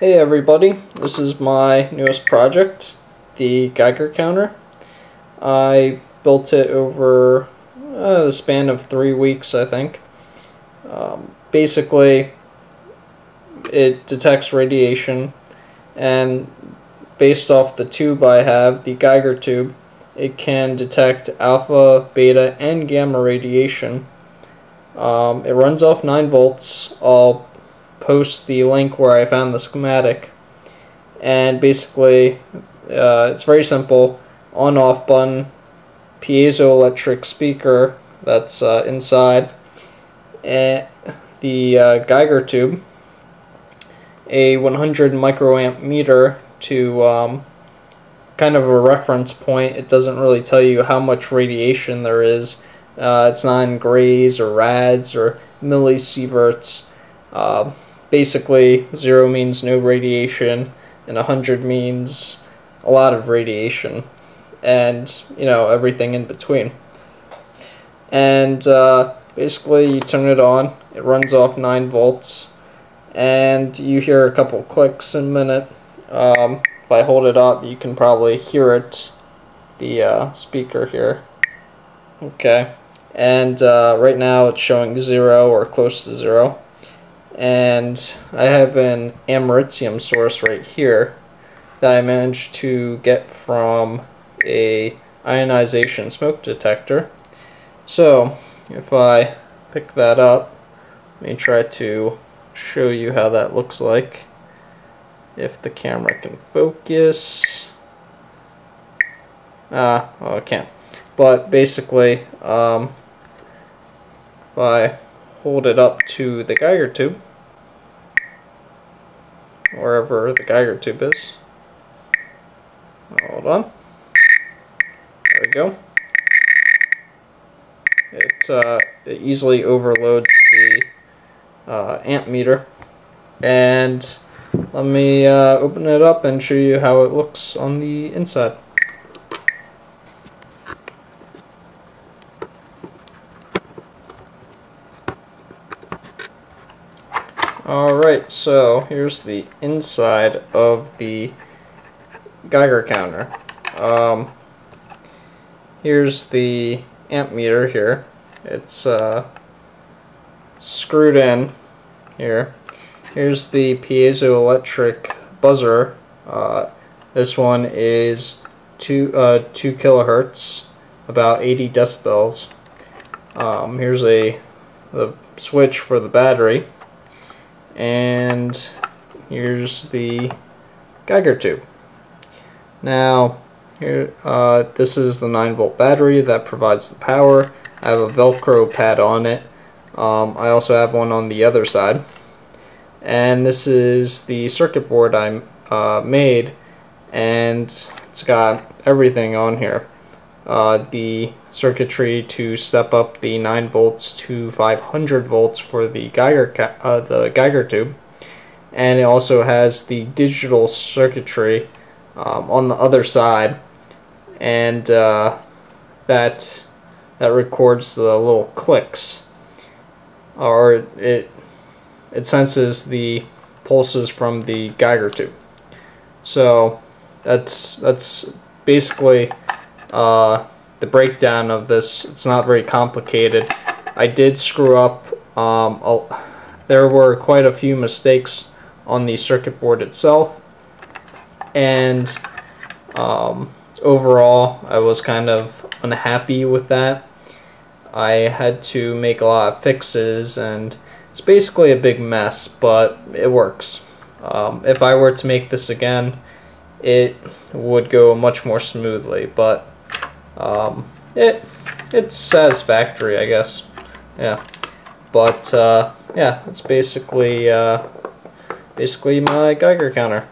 Hey everybody, this is my newest project, the Geiger counter. I built it over uh, the span of three weeks, I think. Um, basically, it detects radiation, and based off the tube I have, the Geiger tube, it can detect alpha, beta, and gamma radiation. Um, it runs off 9 volts. I'll post the link where I found the schematic. And basically, uh, it's very simple. On off button, piezoelectric speaker that's uh, inside, and the uh, Geiger tube, a 100 microamp meter to um, kind of a reference point. It doesn't really tell you how much radiation there is. Uh, it's not in grays or rads or millisieverts. Uh, basically, zero means no radiation, and 100 means a lot of radiation, and you know everything in between. And uh, basically, you turn it on. It runs off 9 volts, and you hear a couple clicks in a minute. Um, if I hold it up, you can probably hear it, the uh, speaker here. Okay, and uh, right now it's showing zero or close to zero. And I have an americium source right here that I managed to get from a ionization smoke detector. So if I pick that up, let me try to show you how that looks like if the camera can focus. Ah, well, it can't. But basically, um, if I hold it up to the Geiger tube, wherever the Geiger tube is. Hold on. There we go. It, uh, it easily overloads the uh, amp meter. And let me uh, open it up and show you how it looks on the inside. Alright, so here's the inside of the Geiger counter. Um, here's the amp meter here. It's uh, screwed in here. Here's the piezoelectric buzzer. Uh, this one is two uh, two kilohertz, about 80 decibels. Um, here's a the switch for the battery, and here's the Geiger tube. Now, here uh, this is the 9 volt battery that provides the power. I have a Velcro pad on it. Um, I also have one on the other side and this is the circuit board I uh, made and it's got everything on here uh, the circuitry to step up the 9 volts to 500 volts for the Geiger uh, the Geiger tube. And it also has the digital circuitry um, on the other side. And uh, that that records the little clicks. Or it it senses the pulses from the Geiger tube. So that's that's basically uh, the breakdown of this. It's not very complicated. I did screw up. Um, there were quite a few mistakes on the circuit board itself, and um, overall, I was kind of unhappy with that. I had to make a lot of fixes and it's basically a big mess, but it works. Um, if I were to make this again, it would go much more smoothly, but um, it it's satisfactory, I guess. Yeah, but uh, yeah, that's basically uh, basically my Geiger counter.